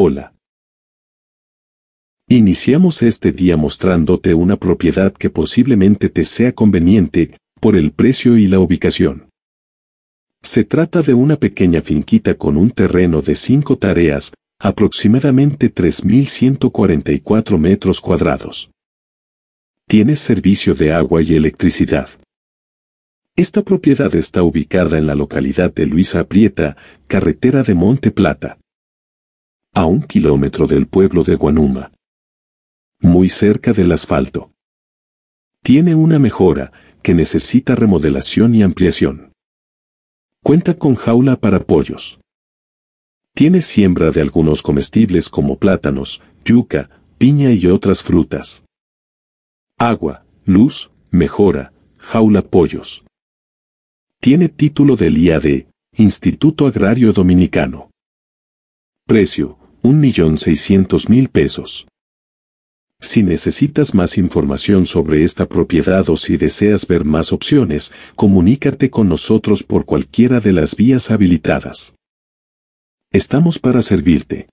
Hola. Iniciamos este día mostrándote una propiedad que posiblemente te sea conveniente, por el precio y la ubicación. Se trata de una pequeña finquita con un terreno de 5 tareas, aproximadamente 3.144 metros cuadrados. Tienes servicio de agua y electricidad. Esta propiedad está ubicada en la localidad de Luisa Aprieta, carretera de Monte Plata. A un kilómetro del pueblo de Guanuma. Muy cerca del asfalto. Tiene una mejora, que necesita remodelación y ampliación. Cuenta con jaula para pollos. Tiene siembra de algunos comestibles como plátanos, yuca, piña y otras frutas. Agua, luz, mejora, jaula pollos. Tiene título del IAD, Instituto Agrario Dominicano. Precio, 1.600.000 pesos. Si necesitas más información sobre esta propiedad o si deseas ver más opciones, comunícate con nosotros por cualquiera de las vías habilitadas. Estamos para servirte.